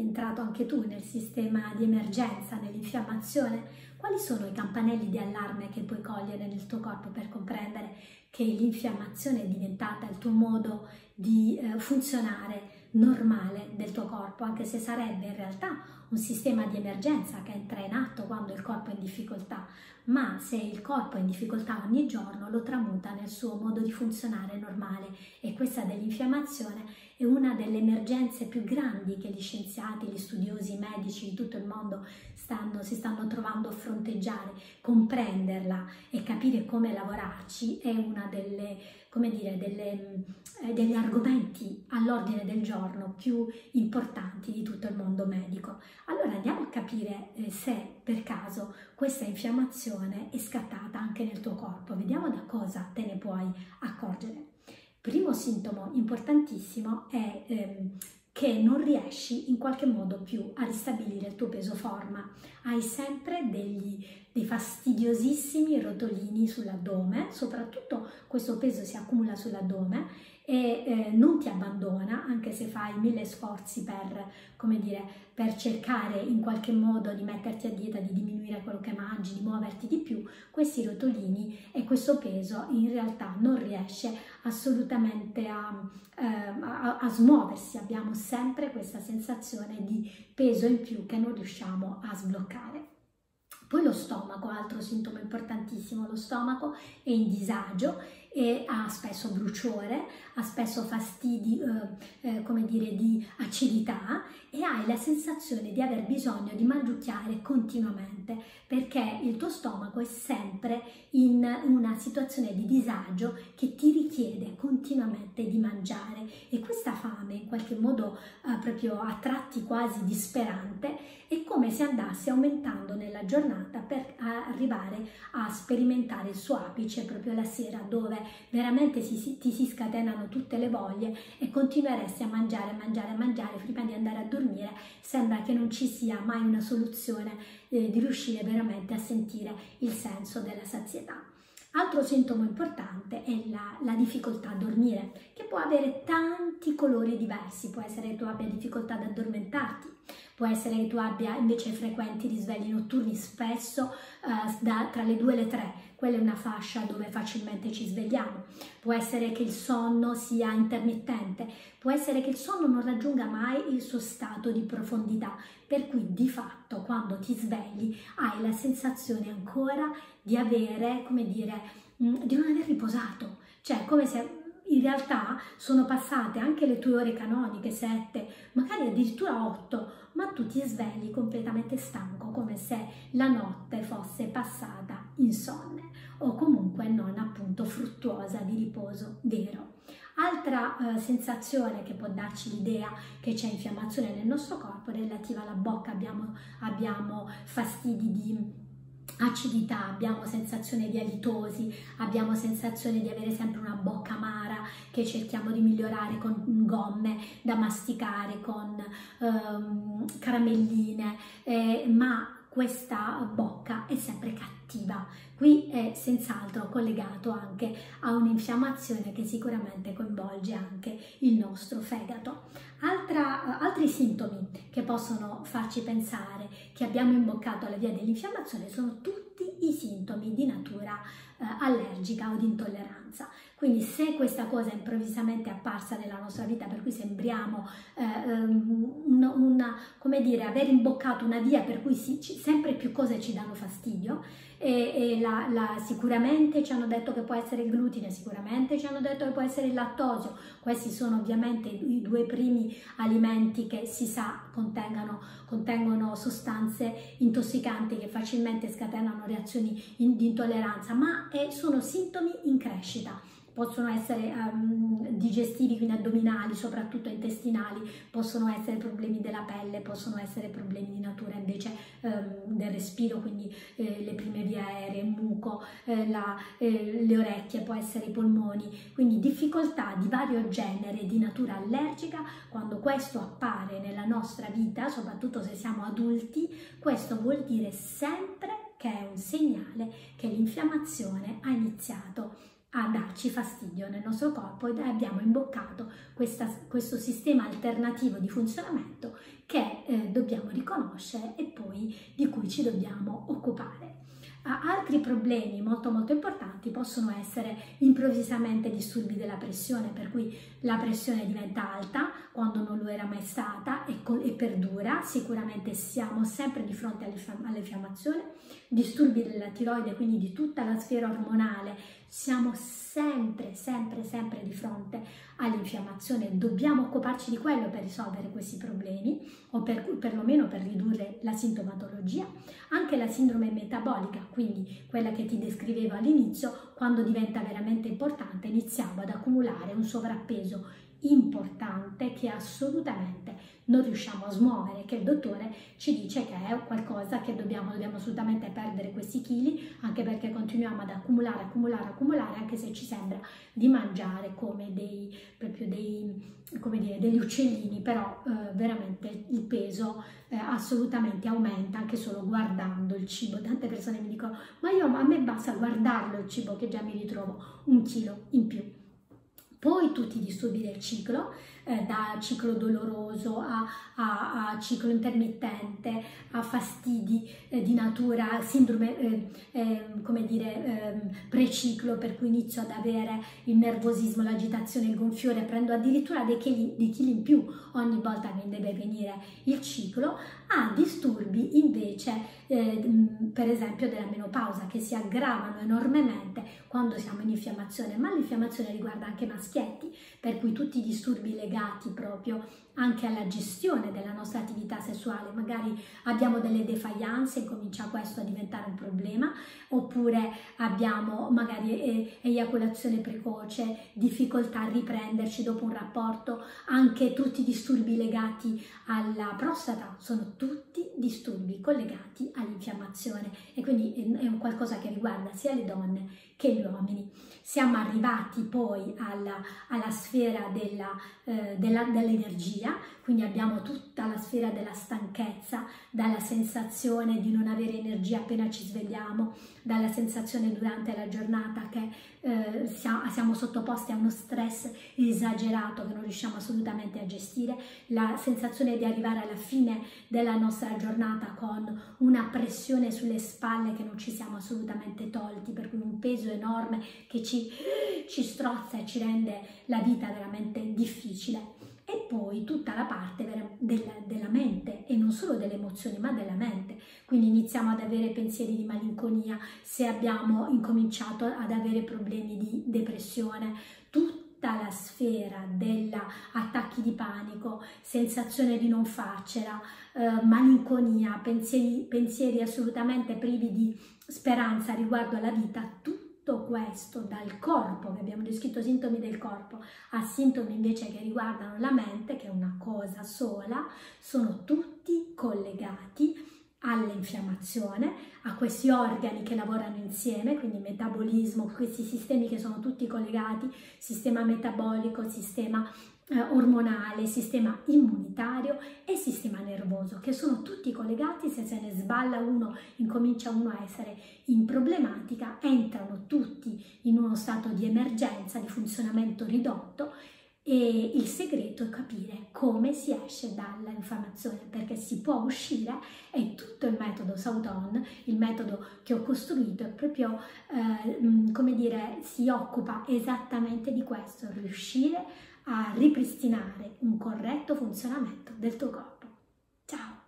entrato anche tu nel sistema di emergenza, nell'infiammazione? Quali sono i campanelli di allarme che puoi cogliere nel tuo corpo per comprendere che l'infiammazione è diventata il tuo modo di eh, funzionare normale del tuo corpo, anche se sarebbe in realtà un sistema di emergenza che entra in atto quando il corpo è in difficoltà, ma se il corpo è in difficoltà ogni giorno lo tramuta nel suo modo di funzionare normale e questa dell'infiammazione è una delle emergenze più grandi che gli scienziati, gli studiosi, i medici di tutto il mondo stanno, si stanno trovando a fronteggiare. Comprenderla e capire come lavorarci è delle, eh, degli argomenti all'ordine del giorno più importanti di tutto il mondo medico. Allora andiamo a capire eh, se per caso questa infiammazione è scattata anche nel tuo corpo. Vediamo da cosa te ne puoi accorgere. Primo sintomo importantissimo è ehm, che non riesci in qualche modo più a ristabilire il tuo peso forma. Hai sempre degli, dei fastidiosissimi rotolini sull'addome, soprattutto questo peso si accumula sull'addome e eh, non ti abbandona anche se fai mille sforzi per, come dire, per cercare in qualche modo di metterti a dieta, di diminuire quello che mangi, di muoverti di più, questi rotolini e questo peso in realtà non riesce assolutamente a, eh, a, a smuoversi, abbiamo sempre questa sensazione di peso in più che non riusciamo a sbloccare. Poi lo stomaco, altro sintomo importantissimo, lo stomaco è in disagio e ha spesso bruciore, ha spesso fastidi, eh, eh, come dire, di acidità e hai la sensazione di aver bisogno di mangiucchiare continuamente perché il tuo stomaco è sempre in una situazione di disagio che ti richiede continuamente di mangiare. E questa fame in qualche modo eh, proprio a tratti quasi disperante è come se andasse aumentando nella giornata per arrivare a sperimentare il suo apice proprio la sera dove veramente si, ti si scatenano tutte le voglie e continueresti a mangiare, mangiare, mangiare prima di andare a dormire, sembra che non ci sia mai una soluzione eh, di riuscire veramente a sentire il senso della sazietà. Altro sintomo importante è la, la, difficoltà a dormire, che può avere tanti colori diversi, può essere che tu abbia difficoltà ad addormentarti, può essere che tu abbia invece frequenti risvegli notturni, spesso eh, da, tra le 2 e le 3, quella è una fascia dove facilmente ci svegliamo, può essere che il sonno sia intermittente, può essere che il sonno non raggiunga mai il suo stato di profondità, per cui di fatto quando ti svegli hai la sensazione ancora di avere, come dire, mm, di non aver riposato, cioè come se in realtà sono passate anche le tue ore canoniche, sette, magari addirittura otto, ma tu ti svegli completamente stanco, come se la notte fosse passata insonne o comunque non appunto fruttuosa di riposo vero. Altra eh, sensazione che può darci l'idea che c'è infiammazione nel nostro corpo è relativa alla bocca, abbiamo, abbiamo fastidi di acidità, abbiamo sensazione di alitosi, abbiamo sensazione di avere sempre una bocca amara che cerchiamo di migliorare con gomme da masticare, con ehm, caramelline, eh, ma questa bocca è sempre cattiva. Qui è senz'altro collegato anche a un'infiammazione che sicuramente coinvolge anche il nostro fegato. Altra, altri sintomi che possono farci pensare che abbiamo imboccato la via dell'infiammazione sono tutti i sintomi di natura eh, allergica o di intolleranza. Quindi se questa cosa è improvvisamente apparsa nella nostra vita, per cui sembriamo eh, ehm, una, una, come dire, aver imboccato una via per cui si, sempre più cose ci danno fastidio, e, e la, la, sicuramente ci hanno detto che può essere il glutine, sicuramente ci hanno detto che può essere il lattosio, questi sono ovviamente i due primi alimenti che si sa contengono, contengono sostanze intossicanti che facilmente scatenano reazioni di intolleranza, ma è, sono sintomi in crescita possono essere um, digestivi, quindi addominali, soprattutto intestinali, possono essere problemi della pelle, possono essere problemi di natura invece um, del respiro, quindi eh, le prime vie aeree, il muco, eh, la, eh, le orecchie, può essere i polmoni, quindi difficoltà di vario genere di natura allergica, quando questo appare nella nostra vita, soprattutto se siamo adulti, questo vuol dire sempre che è un segnale che l'infiammazione ha iniziato a darci fastidio nel nostro corpo e abbiamo imboccato questa, questo sistema alternativo di funzionamento che eh, conoscere e poi di cui ci dobbiamo occupare. Altri problemi molto molto importanti possono essere improvvisamente disturbi della pressione, per cui la pressione diventa alta quando non lo era mai stata e, e perdura, sicuramente siamo sempre di fronte all'infiammazione, disturbi della tiroide, quindi di tutta la sfera ormonale, siamo sempre, sempre, sempre di fronte all'infiammazione, dobbiamo occuparci di quello per risolvere questi problemi o per, perlomeno per ridurre la sintomatologia, anche la sindrome metabolica, quindi quella che ti descrivevo all'inizio, quando diventa veramente importante iniziamo ad accumulare un sovrappeso importante che assolutamente non riusciamo a smuovere, che il dottore ci dice che è qualcosa che dobbiamo, dobbiamo assolutamente perdere questi chili, anche perché continuiamo ad accumulare, accumulare, accumulare, anche se ci sembra di mangiare come dei, proprio dei, come dire, degli uccellini, però eh, veramente il peso eh, assolutamente aumenta anche solo guardando il cibo. Tante persone mi dicono, ma io a me basta guardarlo il cibo che già mi ritrovo un chilo in più. Poi tutti i disturbi del ciclo, eh, da ciclo doloroso a, a, a, ciclo intermittente, a fastidi eh, di natura, sindrome, eh, ehm, come dire, ehm, preciclo, per cui inizio ad avere il nervosismo, l'agitazione, il gonfiore, prendo addirittura dei chili, dei chili in più ogni volta che deve venire il ciclo, a disturbi invece, eh, per esempio, della menopausa, che si aggravano enormemente quando siamo in infiammazione, ma l'infiammazione riguarda anche maschietti, per cui tutti i disturbi legati legati proprio anche alla gestione della nostra attività sessuale, magari abbiamo delle defianze e comincia questo a diventare un problema, oppure abbiamo magari eiaculazione precoce, difficoltà a riprenderci dopo un rapporto, anche tutti i disturbi legati alla prostata, sono tutti disturbi collegati all'infiammazione e quindi è un qualcosa che riguarda sia le donne che gli uomini. Siamo arrivati poi alla, alla sfera eh, dell'energia, quindi abbiamo tutta la sfera della stanchezza, dalla sensazione di non avere energia appena ci svegliamo, dalla sensazione durante la giornata che eh, siamo sottoposti a uno stress esagerato che non riusciamo assolutamente a gestire, la sensazione di arrivare alla fine della nostra giornata con una pressione sulle spalle che non ci siamo assolutamente tolti, per cui un peso enorme che ci, ci strozza e ci rende la vita veramente difficile. E poi tutta la parte della, della, mente e non solo delle emozioni ma della mente. Quindi iniziamo ad avere pensieri di malinconia se abbiamo incominciato ad avere problemi di depressione. Tutta la sfera degli attacchi di panico sensazione di non farcela eh, malinconia pensieri, pensieri assolutamente privi di speranza riguardo alla vita. Tutto questo dal corpo, che abbiamo descritto sintomi del corpo, a sintomi invece che riguardano la mente, che è una cosa sola, sono tutti collegati all'infiammazione, a questi organi che lavorano insieme, quindi metabolismo, questi sistemi che sono tutti collegati, sistema metabolico, sistema eh, ormonale, sistema immunitario e sistema nervoso, che sono tutti collegati, se se ne sballa uno, incomincia uno a essere in problematica, entrano tutti in uno stato di emergenza, di funzionamento ridotto e il segreto è capire come si esce dalla infiammazione perché si può uscire e tutto il metodo Sauton, il metodo che ho costruito è proprio eh, come dire si occupa esattamente di questo, riuscire a ripristinare un corretto funzionamento del tuo corpo. Ciao!